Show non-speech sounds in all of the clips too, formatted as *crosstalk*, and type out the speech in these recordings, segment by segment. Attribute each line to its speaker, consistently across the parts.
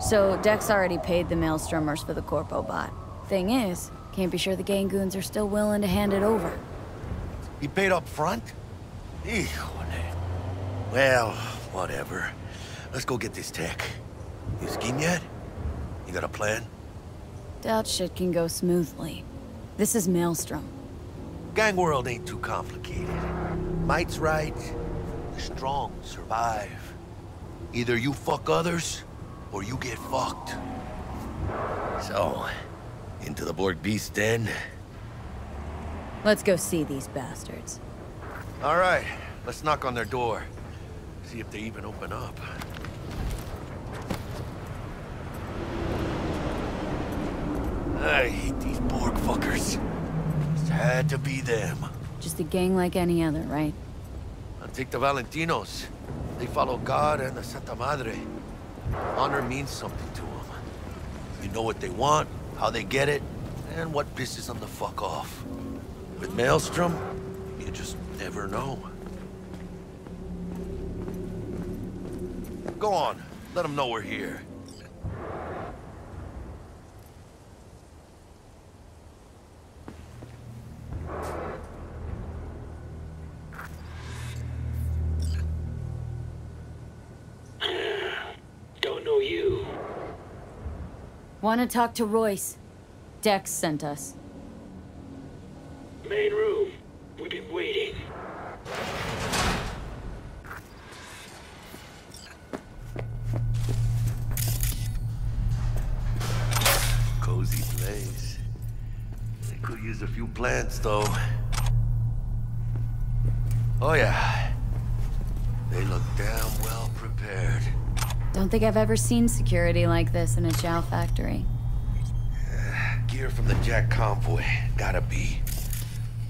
Speaker 1: So Dex already paid the Maelstromers for the Corpo bot. Thing is, can't be sure the gang goons are still willing to hand it over.
Speaker 2: He paid up front? Well, whatever. Let's go get this tech. You scheme yet? You got a plan?
Speaker 1: Doubt shit can go smoothly. This is Maelstrom.
Speaker 2: Gang world ain't too complicated. Might's right. The strong survive. Either you fuck others, or you get fucked. So, into the Borg Beast den?
Speaker 1: Let's go see these bastards.
Speaker 2: All right, let's knock on their door. See if they even open up. I hate these Borg fuckers. Just had to be them.
Speaker 1: Just a gang like any other, right?
Speaker 2: I'll take the Valentinos. They follow God and the Santa Madre. Honor means something to them. You know what they want, how they get it, and what pisses them the fuck off. With Maelstrom, you just never know. Go on, let them know we're here.
Speaker 1: Want to talk to Royce? Dex sent us.
Speaker 3: Main room. We've been waiting.
Speaker 2: Cozy place. They could use a few plants, though. Oh, yeah. They look damn well prepared.
Speaker 1: Don't think I've ever seen security like this in a chow factory. *sighs*
Speaker 2: Gear from the Jack convoy. Gotta be.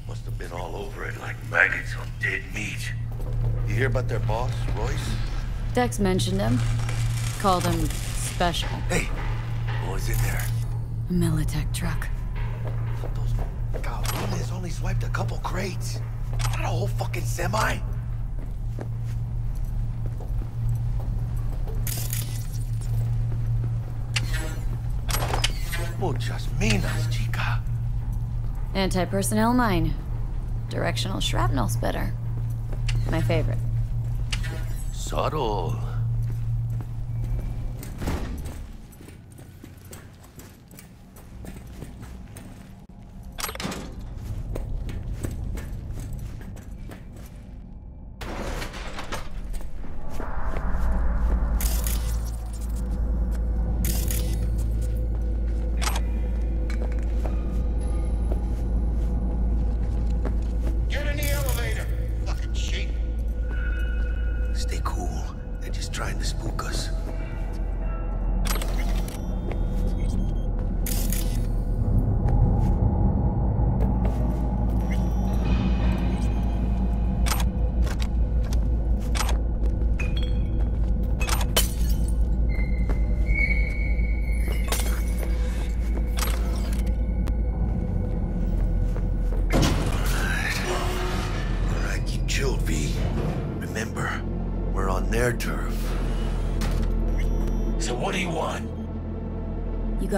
Speaker 2: Must have been all over it like maggots on dead meat. You hear about their boss, Royce?
Speaker 1: Dex mentioned him. Called him special.
Speaker 2: Hey, what was in there?
Speaker 1: A Militech truck.
Speaker 2: Those cabrones only swiped a couple crates. Not a whole fucking semi. Muchas minas, chica.
Speaker 1: Anti-personnel mine. Directional shrapnel spitter. My favorite.
Speaker 2: Subtle. Trying to spook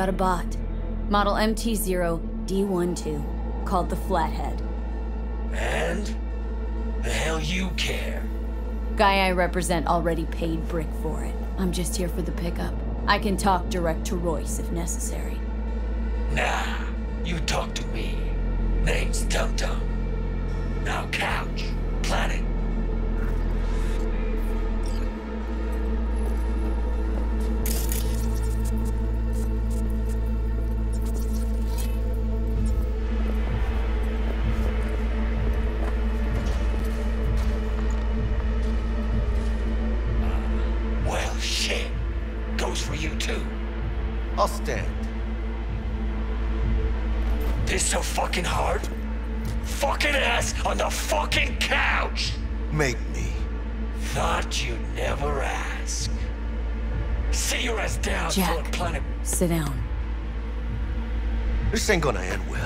Speaker 1: Got a bot. Model MT0D12. Called the Flathead.
Speaker 3: And? The hell you care?
Speaker 1: Guy I represent already paid Brick for it. I'm just here for the pickup. I can talk direct to Royce if necessary.
Speaker 3: Nah, you talk to me. Name's Dum Dum. Now couch, fucking hard? Fucking ass on the fucking couch!
Speaker 2: Make me.
Speaker 3: Thought you'd never ask. Sit your ass down,
Speaker 1: Jack.
Speaker 3: Planet.
Speaker 1: Sit down.
Speaker 2: This ain't gonna end well,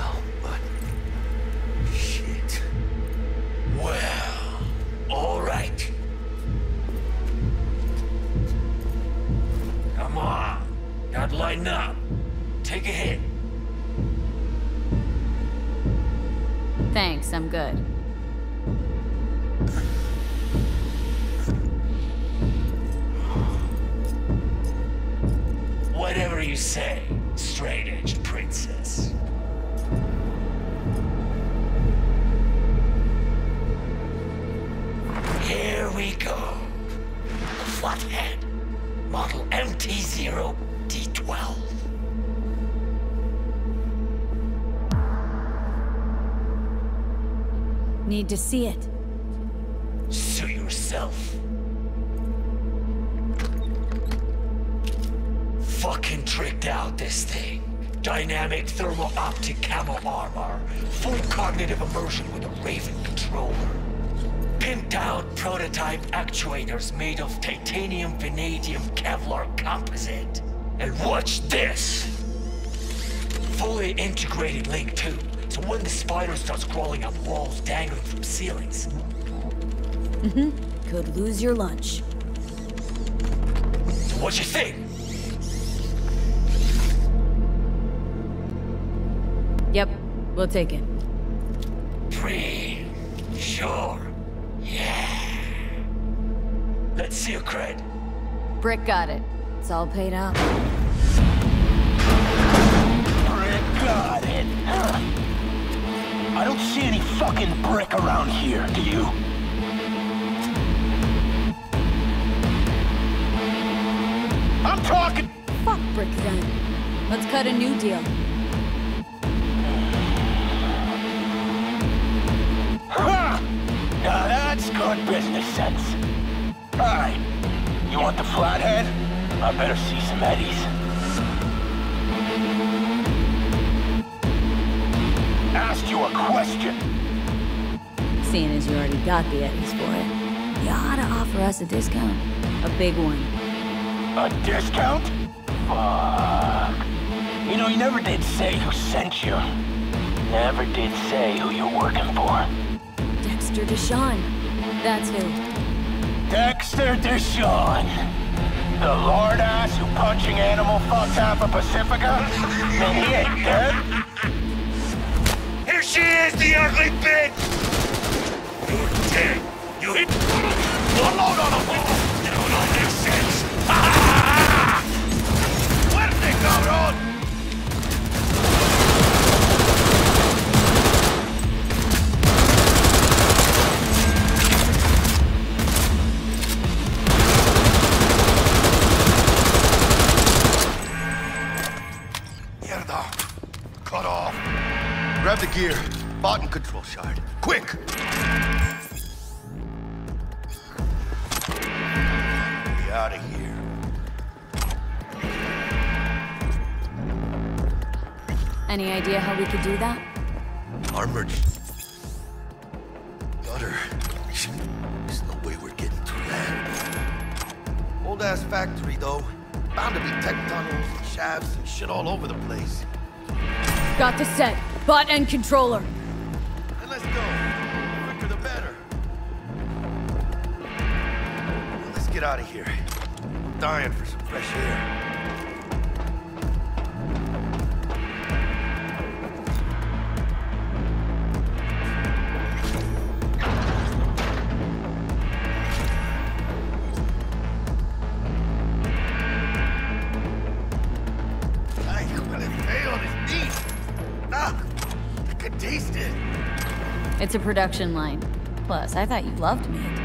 Speaker 3: Whatever you say, straight-edged princess. Here we go. Flathead. Model MT-0 D12.
Speaker 1: Need to see it.
Speaker 3: Tricked out this thing. Dynamic thermal optic camo armor. Full cognitive immersion with a Raven controller. Pimped out prototype actuators made of titanium, vanadium, Kevlar composite. And watch this! Fully integrated link too. So when the spider starts crawling up walls dangling from ceilings, Mm-hmm.
Speaker 1: Could lose your lunch.
Speaker 3: so what you think?
Speaker 1: Yep, we'll take it.
Speaker 3: Free. Sure. Yeah. Let's see your cred.
Speaker 1: Brick got it. It's all paid up.
Speaker 4: Brick got it. Huh. I don't see any fucking brick around here, do you? I'm talking...
Speaker 1: Fuck Brick then. Let's cut a new deal.
Speaker 4: Good business sense. Alright. You want the flathead? I better see some eddies. Asked you a question.
Speaker 1: Seeing as you already got the Eddies for it, you ought to offer us a discount. A big one.
Speaker 4: A discount? Fuck. You know, you never did say who sent you. Never did say who you're working for.
Speaker 1: Dexter Deshawn. That's who.
Speaker 4: Dexter Deshawn. The lord ass who punching animal fucked half of Pacifica? Man, he ain't dead.
Speaker 3: Here she is, the ugly bitch! You're dead. You hit... One load on a ball. That don't all make sense.
Speaker 2: Fuerte, cabrón! Gear. Bottom control shard. Quick! Be out of here.
Speaker 1: Any idea how we could do that?
Speaker 2: Armored. Gutter. There's no way we're getting through that. Old ass factory, though. Bound to be tech tunnels and shafts and shit all over the place.
Speaker 1: Got the set. Bot and controller.
Speaker 2: Then let's go. The quicker the better. Let's get out of here. I'm dying for some fresh air.
Speaker 1: It's a production line. Plus, I thought you loved me.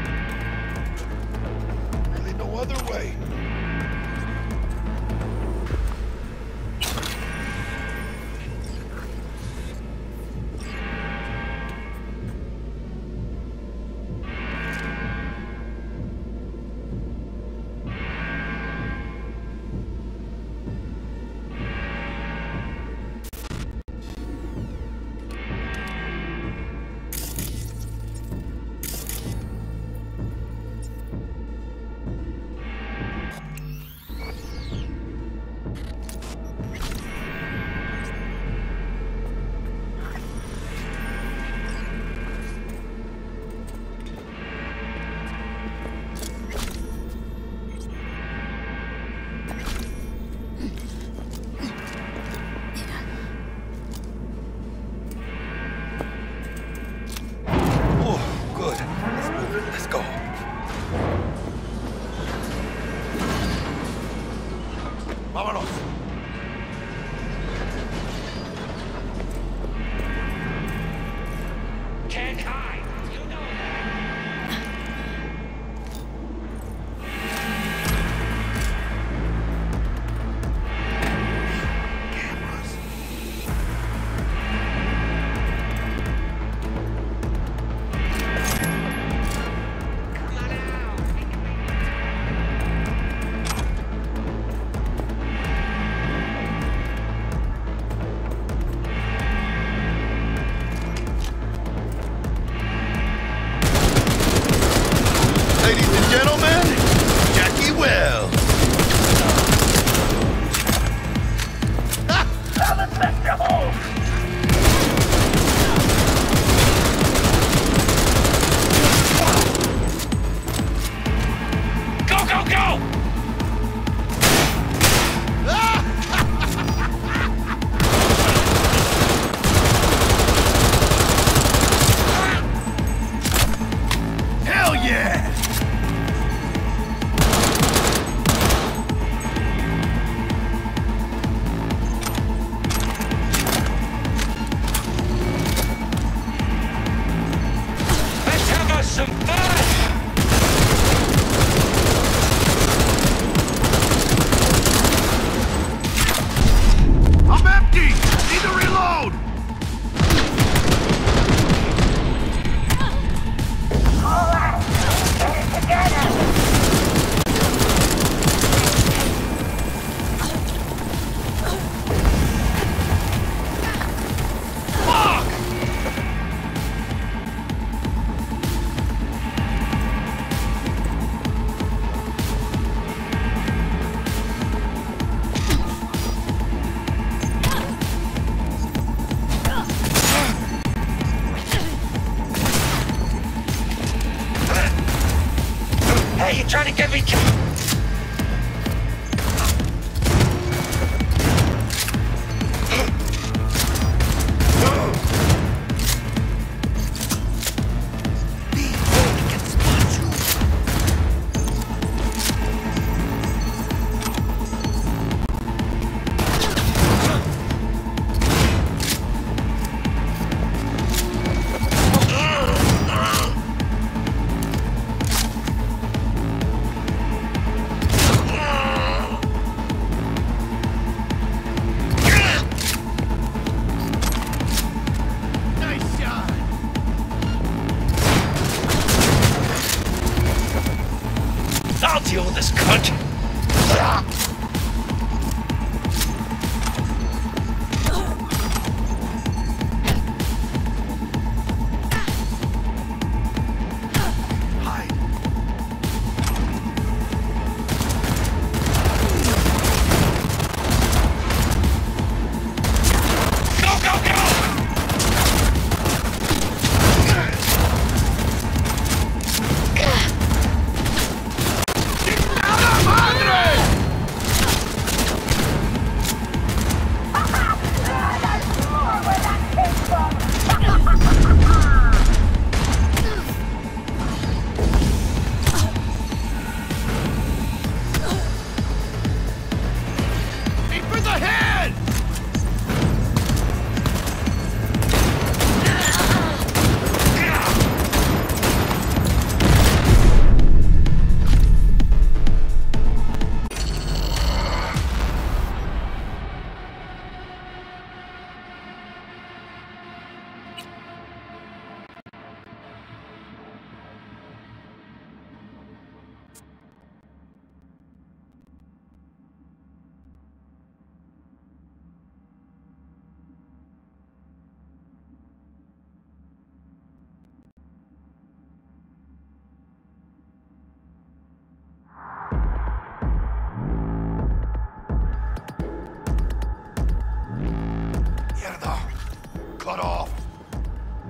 Speaker 2: cut off.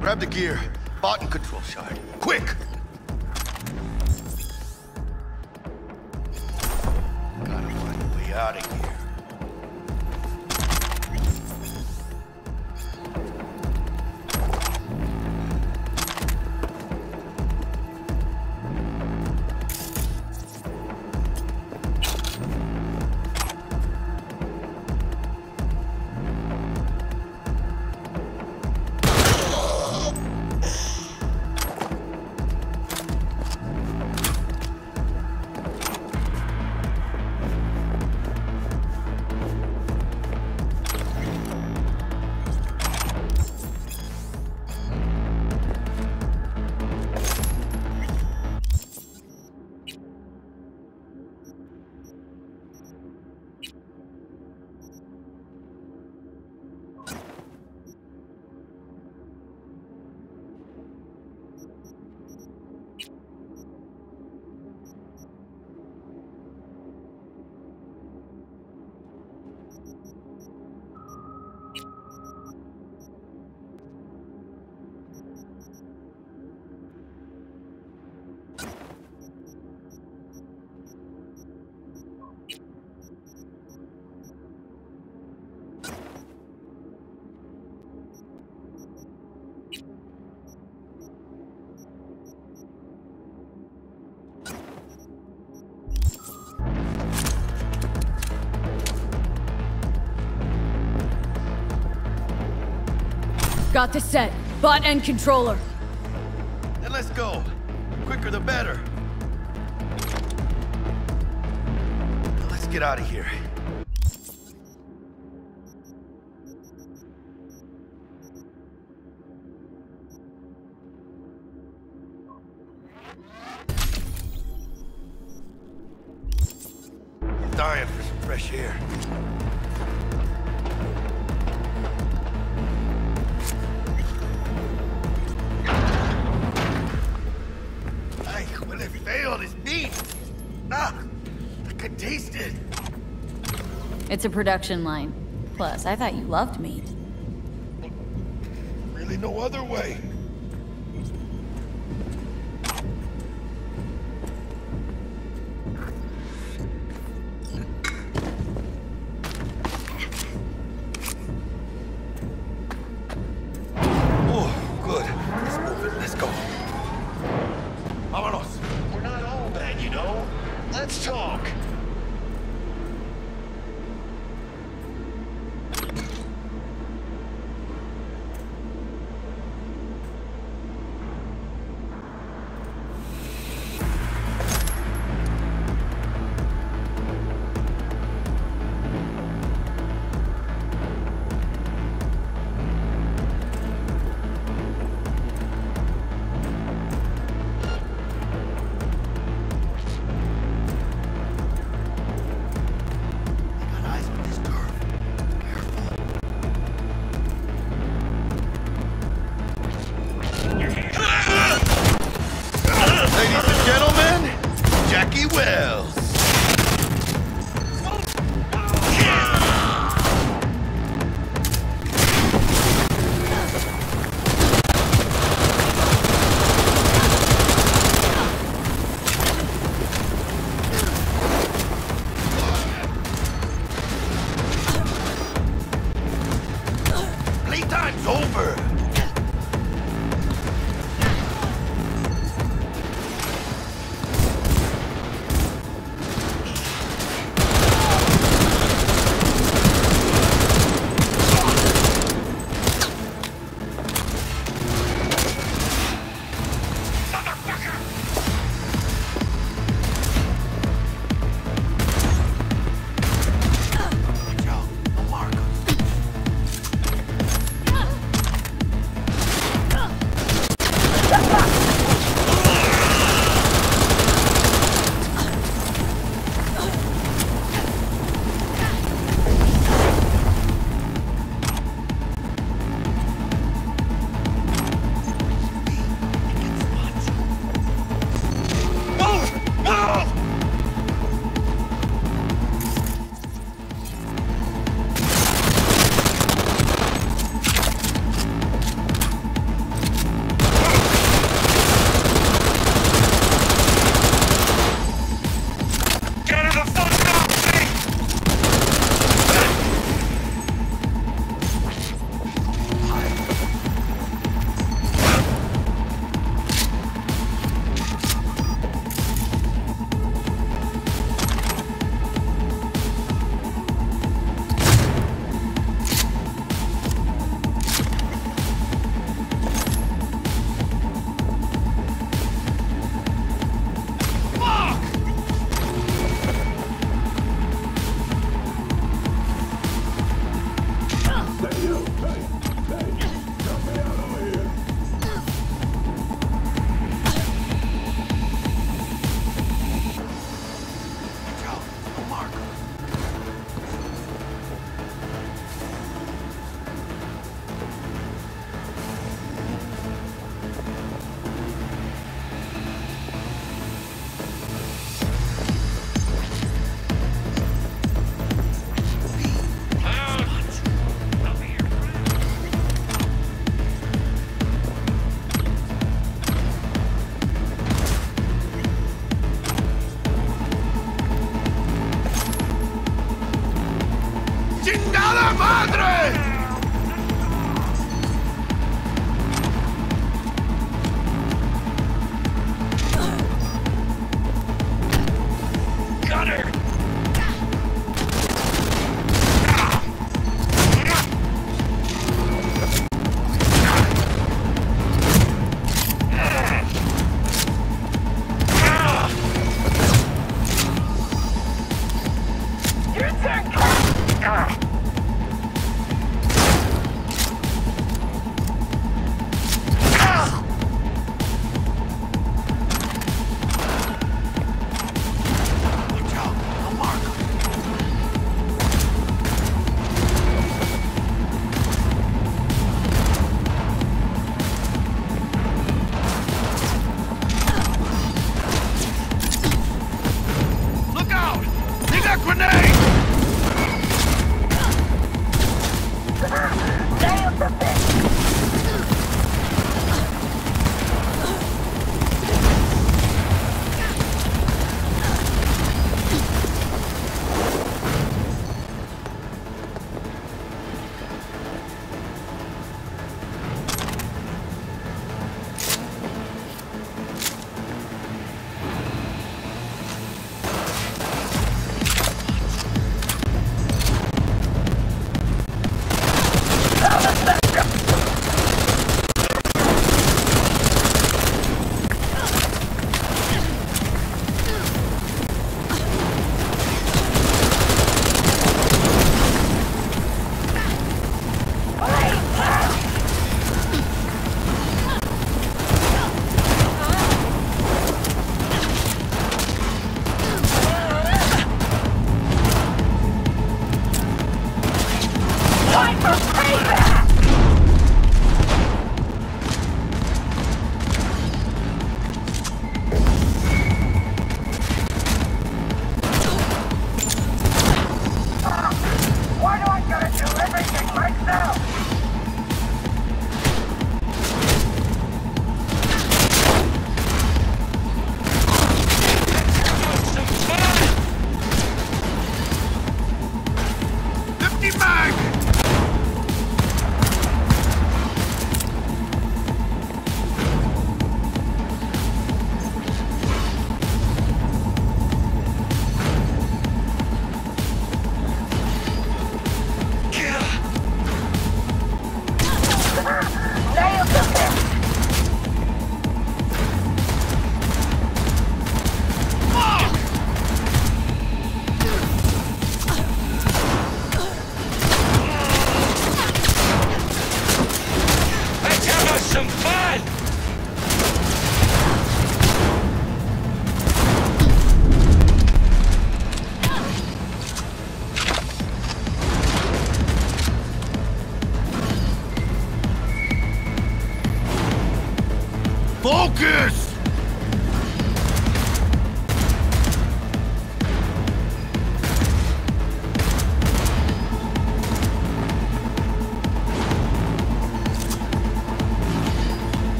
Speaker 2: Grab the gear. Bot and control shard. Quick! Gotta find a way out of here.
Speaker 1: Got the set. Bot and controller.
Speaker 2: Then let's go. Quicker the better. Let's get out of here. Dying for some fresh air. Feo this meat. Ah, I could taste it.
Speaker 1: It's a production line. Plus, I thought you loved meat.
Speaker 2: Really no other way.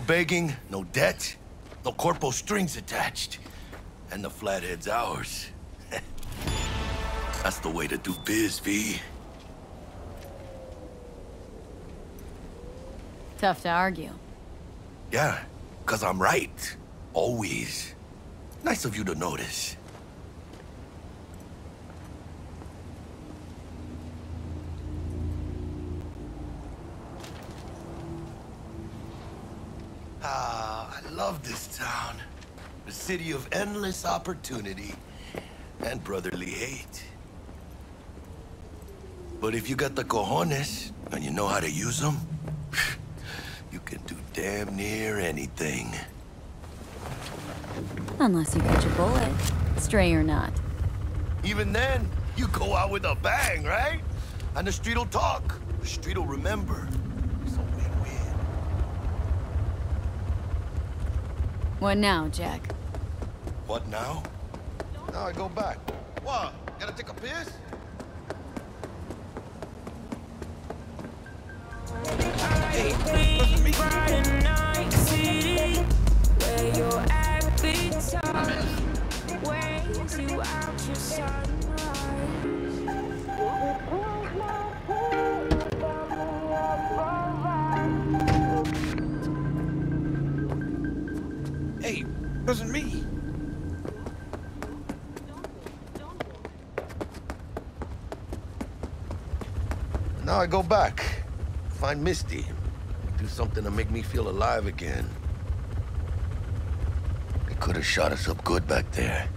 Speaker 2: Begging, no debt, no corpo strings attached. And the flathead's ours. *laughs* That's the way to do biz, V.
Speaker 1: Tough to argue.
Speaker 2: Yeah, cause I'm right. Always. Nice of you to notice. City of endless opportunity and brotherly hate. But if you got the cojones and you know how to use them, *sighs* you can do damn near anything.
Speaker 1: Unless you catch a bullet. Stray or not.
Speaker 2: Even then, you go out with a bang, right? And the street'll talk. The street'll remember. It's a win-win.
Speaker 1: What now, Jack?
Speaker 2: What now? Now I go back. What? Gotta take a piss?
Speaker 5: Hey,
Speaker 2: I go back. Find Misty. Do something to make me feel alive again. They could have shot us up good back there.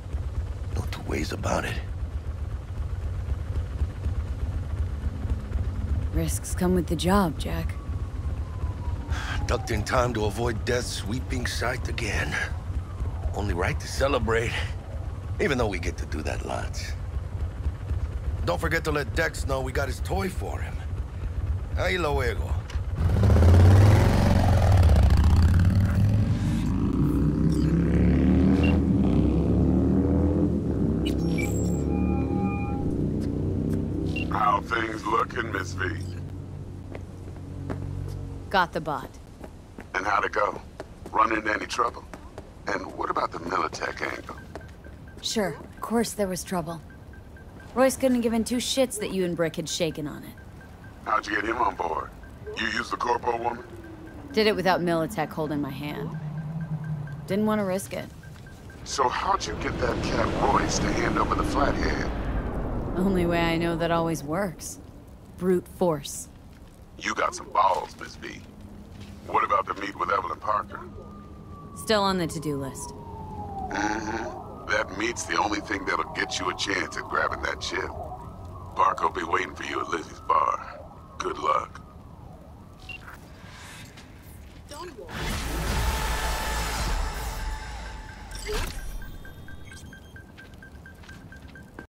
Speaker 2: No two ways about it.
Speaker 1: Risks come with the job, Jack.
Speaker 2: Ducked in time to avoid death's sweeping sight again. Only right to celebrate. Even though we get to do that lots. Don't forget to let Dex know we got his toy for him. Ahí luego.
Speaker 6: How things looking, Miss V?
Speaker 1: Got the bot.
Speaker 6: And how'd it go? Run into any trouble? And what about the Militech angle?
Speaker 1: Sure, of course there was trouble. Royce couldn't have given two shits that you and Brick had shaken on it.
Speaker 6: How'd you get him on board? You used the corpo woman?
Speaker 1: Did it without Militech holding my hand. Didn't want to risk it.
Speaker 6: So how'd you get that cat Royce to hand over the flathead?
Speaker 1: Only way I know that always works. Brute force.
Speaker 6: You got some balls, Miss V. What about the meet with Evelyn Parker?
Speaker 1: Still on the to-do list.
Speaker 6: Mm-hmm. That meet's the only thing that'll get you a chance at grabbing that chip. Parker will be waiting for you at Lizzie's bar. Good luck.
Speaker 7: Don't. Yes,